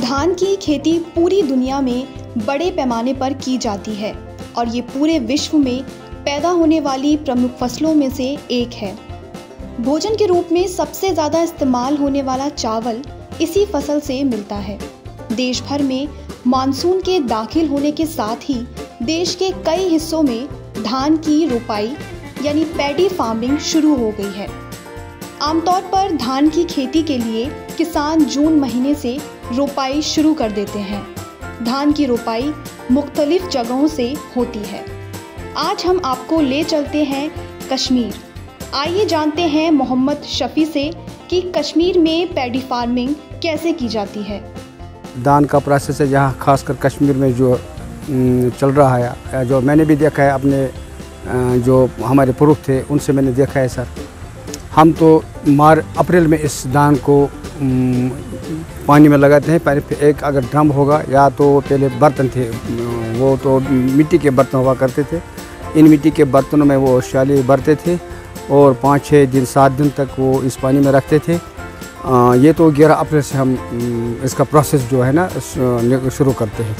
धान की खेती पूरी दुनिया में बड़े पैमाने पर की जाती है और ये पूरे विश्व में पैदा होने वाली प्रमुख फ़सलों में से एक है। भोजन के रूप में सबसे ज़्यादा इस्तेमाल होने वाला चावल इसी फ़सल से मिलता है। देश भर में मानसून के दाखिल होने के साथ ही देश के कई हिस्सों में धान की रोपाई, यानी पैडी फ़ार्मिंग शुरू हो गई है। आमतौर पर धान की खेती के लिए किसान जून महीने से रोपाई शुरू कर देते हैं। धान की रोपाई मुख्तलिफ़ जगहों से होती है। आज हम आपको ले चलते हैं कश्मीर। आइए जानते हैं मोहम्मद शफी से कि कश्मीर में पैडी फ़ार्मिंग कैसे की जाती है। धान का प्रोसेस है जहाँ खासकर कश्मीर में जो चल रहा है जो मैंने भी देखा है अपने जो हमारे पुरुष थे उनसे मैंने देखा है सर। हम तो मार अप्रैल में इस धान को पानी में लगाते हैं पहले एक अगर ड्रम होगा या तो पहले बर्तन थे वो तो मिट्टी के बर्तन हुआ करते थे। इन मिट्टी के बर्तनों में वो शाली भरते थे और पाँच छः दिन सात दिन तक वो इस पानी में रखते थे। आ, ये तो ग्यारह अप्रैल से हम इसका प्रोसेस जो है ना शुरू करते हैं।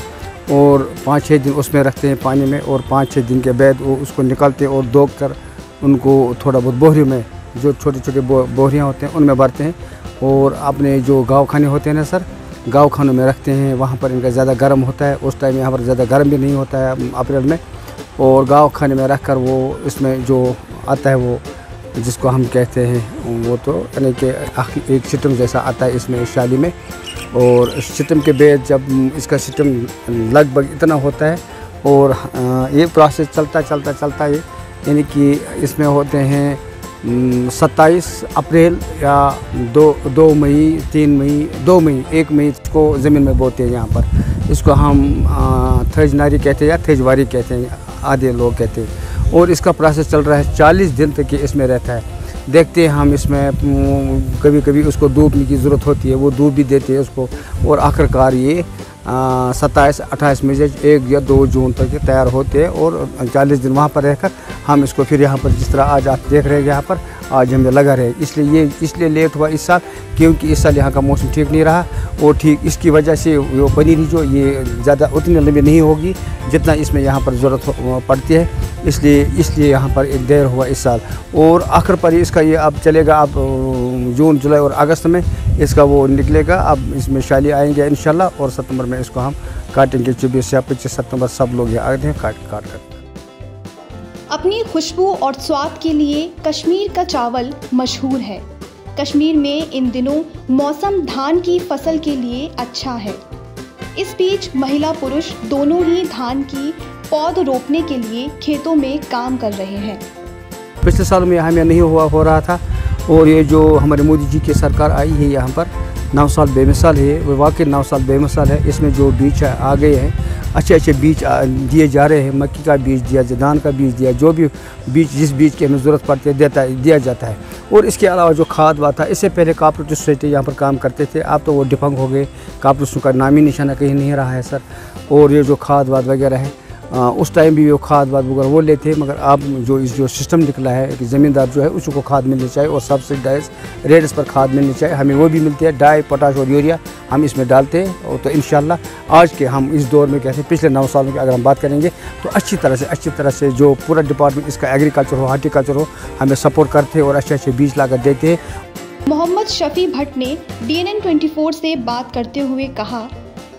और पाँच छः दिन उसमें रखते हैं पानी में और पाँच छः दिन के बाद वो उसको निकालते हैं और दोग कर उनको थोड़ा बहुत बोहरी में, जो छोटे छोटे बोहरियाँ होते हैं, उनमें भरते हैं। और अपने जो गाँव खाने होते हैं ना सर, गाँव खानों में रखते हैं, वहाँ पर इनका ज़्यादा गर्म होता है, उस टाइम यहाँ पर ज़्यादा गर्म भी नहीं होता है, अप्रैल में। और गाँव खाने में रख कर वो इसमें जो आता है वो, जिसको हम कहते हैं, वो तो यानी कि एक सिस्टम जैसा आता है इसमें, इस शादी में। और सिस्टम के बाद जब इसका सिस्टम लगभग इतना होता है और ये प्रोसेस चलता चलता चलता है, यानी कि इसमें होते हैं सत्ताईस अप्रैल या दो दो मई, तीन मई, दो मई, एक मई को ज़मीन में बोते हैं यहाँ पर। इसको हम थेज नारी कहते हैं या थेजवारी कहते हैं आधे लोग कहते हैं। और इसका प्रोसेस चल रहा है चालीस दिन तक ये इसमें रहता है। देखते हैं हम इसमें कभी कभी उसको धूप की ज़रूरत होती है, वो धूप भी देते हैं उसको। और आखिरकार ये सत्ताईस, अट्ठाईस में एक या दो जून तक तैयार होते हैं और चालीस दिन वहाँ पर रहकर हम इसको फिर यहाँ पर जिस तरह आज आप देख रहे हैं यहाँ पर, आज हमें लगा रहे इसलिए ये, इसलिए लेट हुआ इस साल, क्योंकि इस साल यहाँ का मौसम ठीक नहीं रहा और ठीक इसकी वजह से वो पनीरी जो ये ज़्यादा उतनी लंबी नहीं होगी जितना इसमें यहाँ पर ज़रूरत पड़ती है। इसलिए इसलिए यहाँ पर एक देर हुआ इस साल। और आखिर पर इसका ये अब चलेगा, अब जून, जुलाई और अगस्त में इसका वो निकलेगा। अब इसमें शाली आएँगे इन और सितंबर में इसको हम काटेंगे चौबीस या पच्चीस सितंबर सब लोग यहाँ आते हैं काट काट कर। अपनी खुशबू और स्वाद के लिए कश्मीर का चावल मशहूर है। कश्मीर में इन दिनों मौसम धान की फ़सल के लिए अच्छा है। इस बीच महिला पुरुष दोनों ही धान की पौध रोपने के लिए खेतों में काम कर रहे हैं। पिछले साल में हमें नहीं हुआ, हो रहा था और ये जो हमारे मोदी जी की सरकार आई है यहाँ पर, नौ साल बेमिसाल है, वो वाकई नौ साल बेमिसाल है। इसमें जो बीज आ गए हैं, अच्छे अच्छे बीज दिए जा रहे हैं, मक्की का बीज दिया, धान का बीज दिया, जो भी बीज, जिस बीज की हमें ज़रूरत पड़ती है, देता, दिया जाता है। और इसके अलावा जो खाद वाद था, इससे पहले कापरेटिव सोसाइटी यहाँ पर काम करते थे। अब तो वो डिफंग हो गए कापरेटिव का नामी निशाना कहीं नहीं रहा है, सर। और ये जो खाद वाद वगैरह है आ, उस टाइम भी वो खाद वाद वगैरह वो लेते मगर अब जो इस जो सिस्टम निकला है कि ज़मींदार जो है उसको खाद मिलनी चाहिए और सब्सिडाइज रेट्स पर खाद मिलनी चाहिए। हमें वो भी मिलती है डाई पोटाश और यूरिया हम इसमें डालते हैं और तो इन आज के हम इस दौर में कहते हैं पिछले नौ सालों की अगर हम बात करेंगे तो अच्छी तरह से अच्छी तरह से जो पूरा डिपार्टमेंट इसका एग्रीकल्चर हो हार्टिकल्चर हो हमें सपोर्ट करते हैं और अच्छे अच्छे बीज ला देते हैं। मोहम्मद शफी भट्ट ने डी एन से बात करते हुए कहा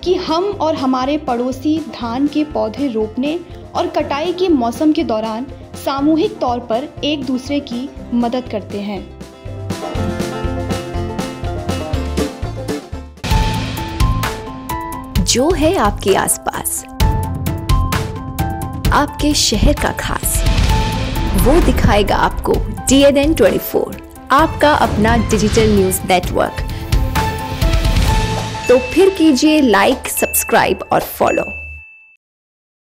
कि हम और हमारे पड़ोसी धान के पौधे रोपने और कटाई के मौसम के दौरान सामूहिक तौर पर एक दूसरे की मदद करते हैं। जो है आपके आसपास, आपके शहर का खास, वो दिखाएगा आपको डीएनएन 24 आपका अपना डिजिटल न्यूज़ नेटवर्क तो फिर कीजिए लाइक सब्सक्राइब और फॉलो